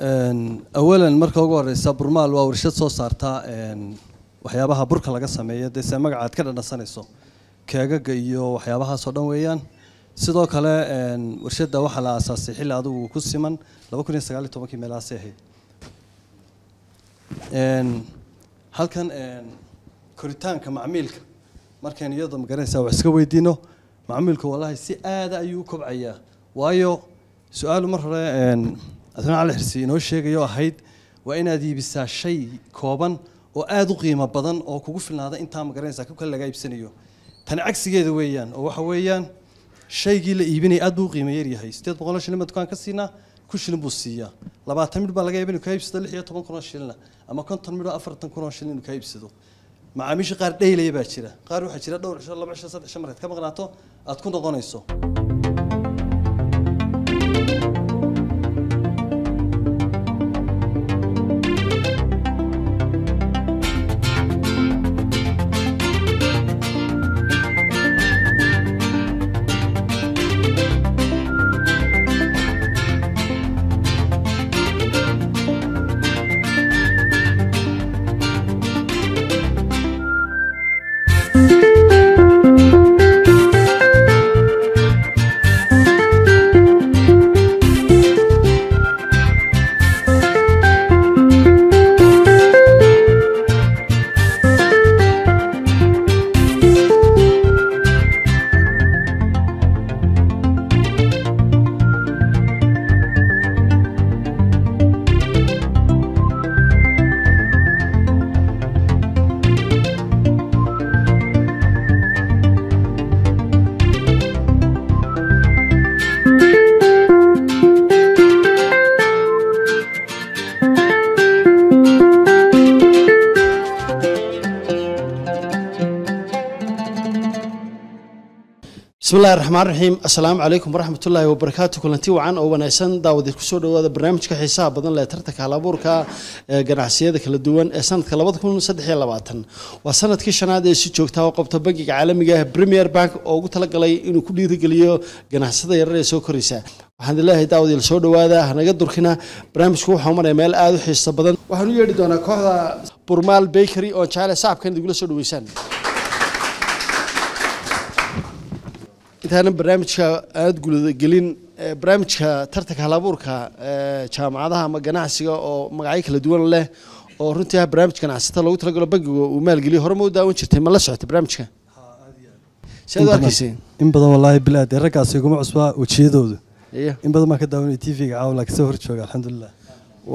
awalan marka ugu horeysa burmaal waa warshad soo saarta waxyaabaha burka laga sameeyo. Dee se magaca aad ka dhadhansanayso keegaga iyo waxyaabahaas oo dhan weeyaan. Sidoo kale warshadda waxaa la aasaasay xilli adigu ku siman laba kun iyo sagaal iyo tobankii meelahaasay ahayd halkan koritaanka macmiilka. Markayn iyada ma garanaysaa wax iska weydiino macmiilku wallahi si aada ayuu u kobcayaa. Waayo su'aalu mar hore adna cali xirsi inoo sheegayo ahayd waa inaad iibisaa shay kooban oo aada u qiimo badan oo kugu filnaada intaa ma garanaysaa ku kale laga iibsanayo tani cagsigeeda weeyaan oo waxa weeyaan shaygii la iibinaya aad buu u qiimo yaryahay sideed boqol oo shilin baa dukaan ka siinaa kun shilin buu siiyaa labaatan midh baa laga yaaba inuu kaa iibsado lix iyo toban kun oo shilina ama konton midh oo afartan kun oo shilin inuu kaa iibsado macaamiisha qaar dhaylaya baa jira qaar waxaa jira dhowr cisho laba cisho saddex cisho markaad ka maqnaato aad ku noqonayso bismillahi raxmaan raxiim assalaamu calaykum waraxmatullaahi wabarakaatu kulanti wacan oo wanaagsan daawadeed ku soo dhawaada barnaamijka xiisaha badan leh tartanka halabuurka ee ganacsiyada kala duwan ee sanadka waa sannadkii shanaad ee si joogtaa oo qabta bangiga caalamiga ah premier bank oo ugu talagalay inuu ku dhiirigeliyo ganacsada yarar ee soo koraysa. Waxaan leeyahay daawadiil soo dhawaada hanaga durkina. Barnaamijku waxaa maraya meel aada u xiiso badan. Waxaan u yeedhi doonaa kooxda burmaal bakery oo jecele saabkan igula soo dhaweysaan intaanan barnaamijka aada gudagelin barnaamijka tartanka halabuurka jaamacadaha ama ganacsiga oo magacyo kala duwan leh oo runtii ah barnaamij ganacsata loogu talagalo bangiga uu maalgeliyo. Hore ma u daawan jirtay? Ma la socotay barnaamijka? In badan wallaahi bilaa dee raggaasi iguma cusbaa wejiyadoodu. In badan baan ka daawanay tv-ga caawa laakiin soo hor jooga alxamdulilah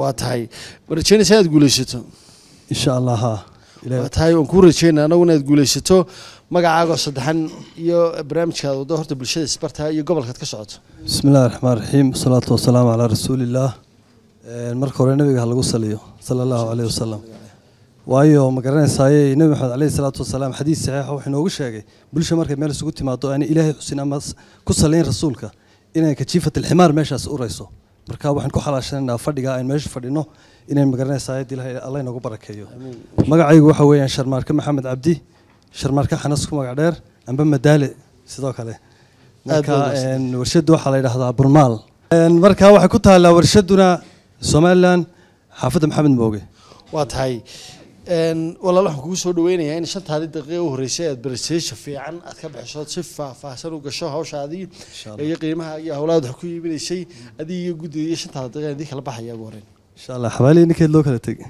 waa tahay. Ma rajeynaysa inaad guulaysato? Insha allah ha waa tahay waan kuu rajeynaa anaguna inaad guulaysato magacaago saddexan iyo barnaamijkaad waddo horta bulshada isbarta iyo gobolkaad ka socoto. Bismi illahi raxmaan raxiim wasalaatu wasalaamu calaa rasuulillaah. Marka hore nabiga ha lagu saliyo sala allahu caleyhi wasalam waayo ma garanaysaaye nebi maxamed caleyhi salaatu wasalaam xadiis saxiixa wuxuu inoogu sheegay bulsha markay meel isugu timaado aanay ilaahay xusin ama ku salayn rasuulka inay kajiifat alximaar meeshaas urayso. Marka waxaan ku xalaashanaynaa fadhiga aan meesha fadhino inayn ma garanaysaay dil alla inoogu barakeeyo. Magacaygu waxa weeyaan sharmaarke maxamed cabdi sharmaarke xanas ku magac dheer amba madaale sidoo kale. Marka warshadu waxaa la yidhahdaa burmaal. Marka waxay ku taallaa warshaduna somalilan xaafadda maxamed mooge. Waa tahay. Walaal waxaan kugu soo dhaweynayaa in shantaadii daqiiqa u horreysay aad barseesha fiican aad ka bixiso si faahfaahsan u gasho hawshaadii iyo qiimaha iyo howlaad wax ku iibinaysay adiga iyo guddiga iyo shantaada daqiiqa idin kala baxaya ugu horreyn insha allah xabaalihii ninkeed loo kala tegay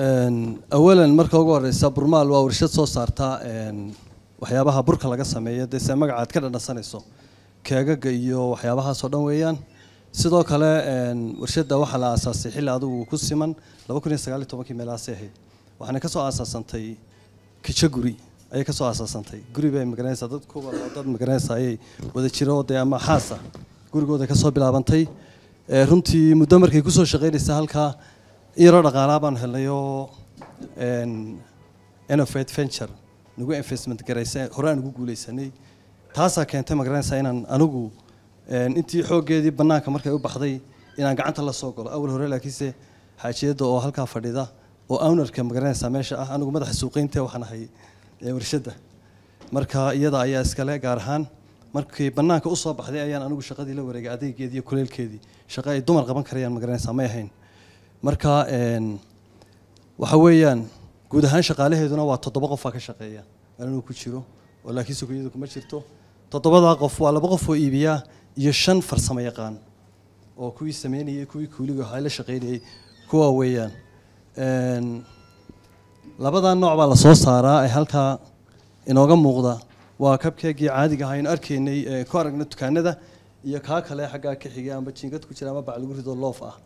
awalan marka ugu horeysa burmaal waa warshad soo saarta waxyaabaha burka laga sameeyo. Dee se magaca aad ka dhadhansanayso keegaga iyo waxyaabahaas oo dhan weeyaan. Sidoo kale warshadda waxaa la aasaasay xilli adigu ku siman laba kun iyo sagaal iyo tobankii meelahaasay ahayd. Waxaana ka soo aasaasantay kijo guri ayay ka soo aasaasantay. Guri bay ma garanaysaa dad kuwa dad ma garanaysaa ayay wada jiro dee ama xaasa gurigooda ka soo bilaabantay. Runtii muddo markay ku soo shaqeynaysa halkaa iyaroo dhaqaalaa baan helnay oo een, innovate venture. Nagu investment garaysa hore aan ugu guuleysanay taasaa keentay ma garanaysaa inaan anigu intii xooggeedii bannaanka markay u baxday inaan gacanta la soo galo. Awal hore laakiinse xaajiyadda oo halkaa fadhida oo ownerka ma garanaysaa meesha ah anigu madaxa suuqeynta waxaan ahay warshadda. Marka iyada ayaa iskale gaar ahaan markii banaanka u soo baxday ayaan anigu shaqadii la wareegay adeegeedii iyo kuleelkeedii shaqo ay dumar qaban karayaan ma garanaysaa may ahayn marka waxa weeyaan guud ahaan shaqaalaheeduna waa toddoba qofaa ka shaqeeya. Anuu ku jiro oo laakiin sukunyadu kuma jirto. Toddobadaa qof waa laba qof oo iibiya iyo shan farsamo yaqaan oo kuwii sameynayay kuwii kuuliga waxaa la shaqeynayay kuwa weeyaan. Labadaa nooc baa la soo saaraa ee halkaa inooga muuqda. Waa kabkeegii caadiga ahaa aynu arkaynay ku aragna dukaanada iyo kaa kale xaggaa ka xigay amba jiingad ku jira ama bac lagu rido loof ah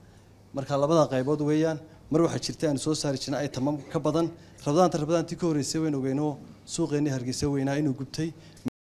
marka labada qaybood weeyaan mar waxaa jirta aanu soo saari jirnay ay tamam ka badan. Rabadaanta rabadaantii ka horreysay waynu ogeyno suuqeennii hargeysa weynaa inuu gubtay